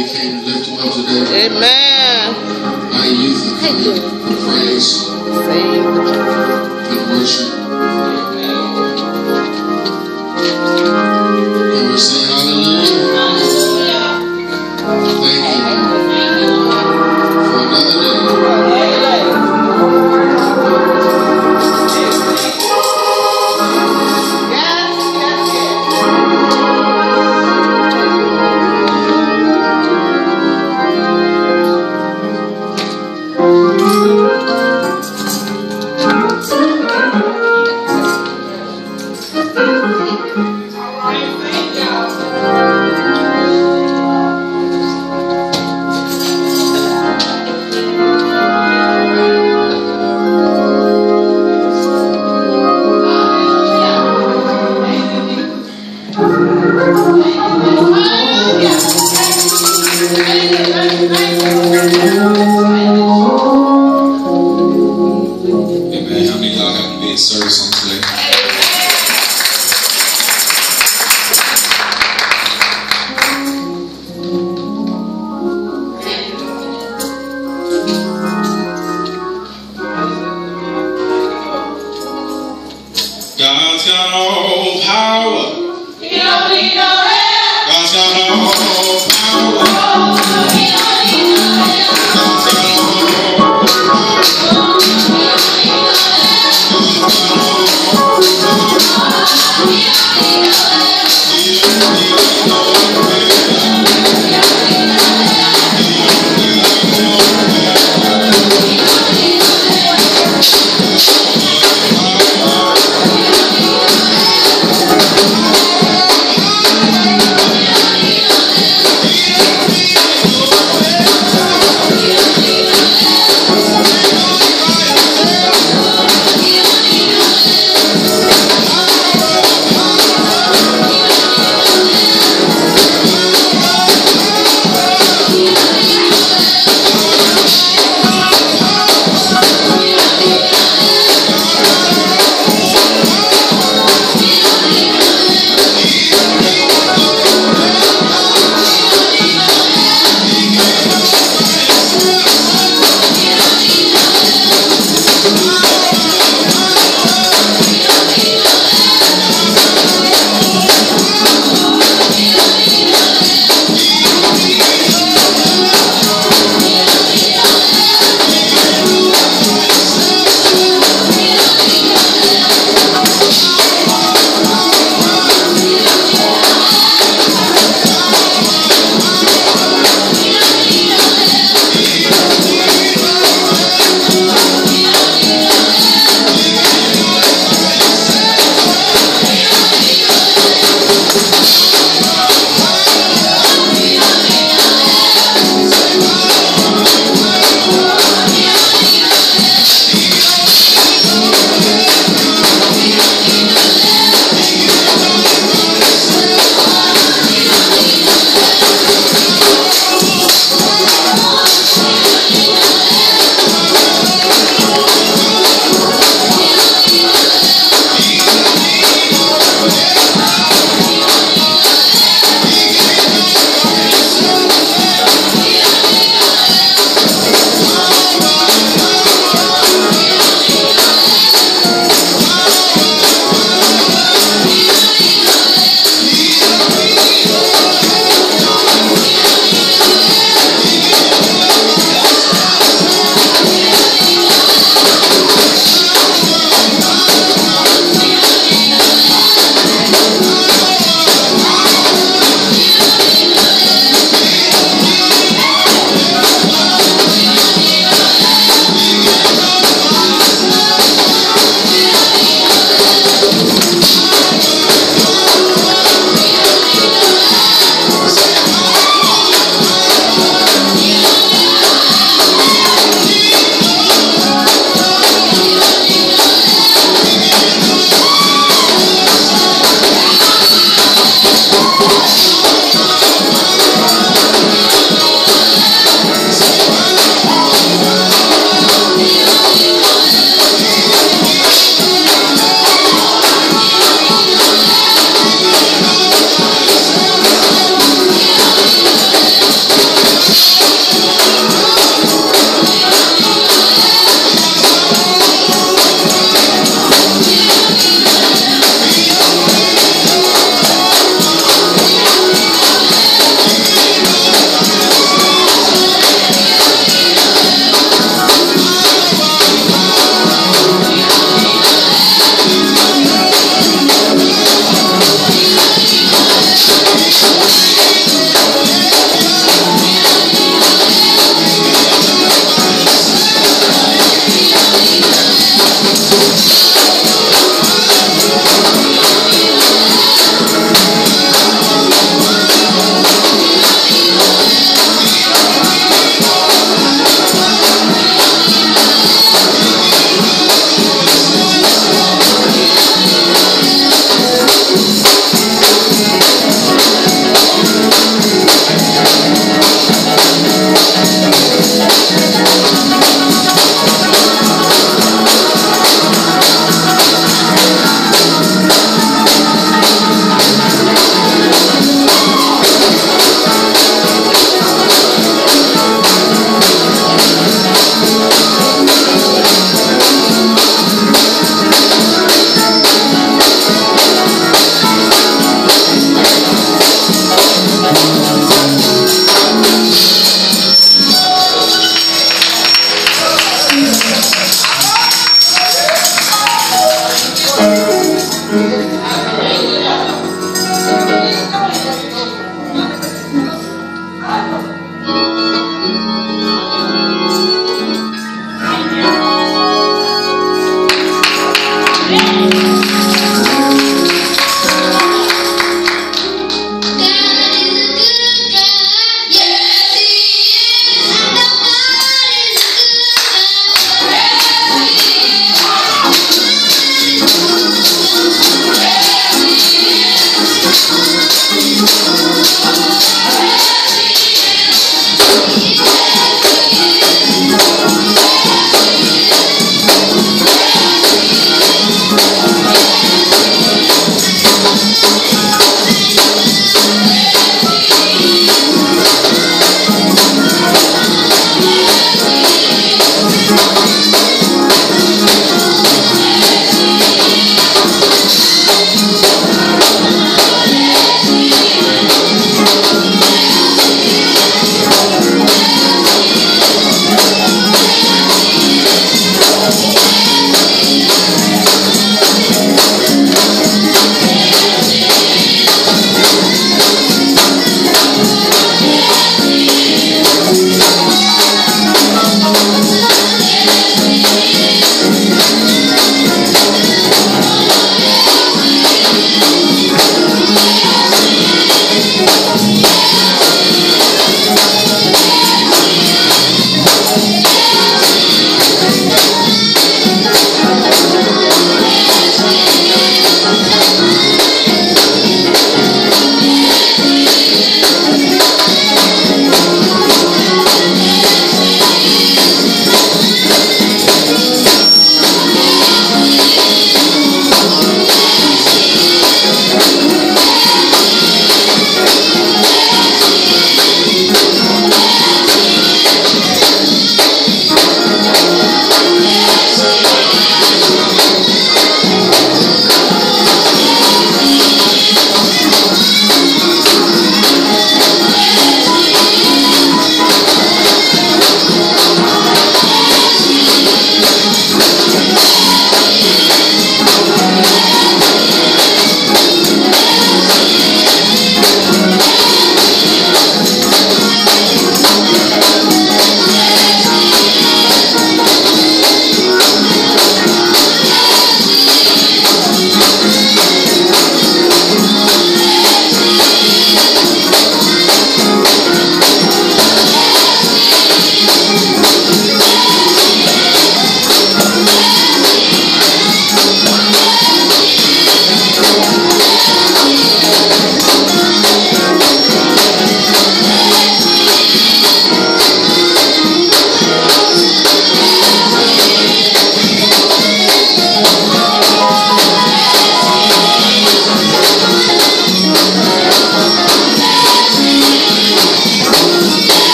we came to lift him up today. Amen. I youth are coming praise Sing. and worship.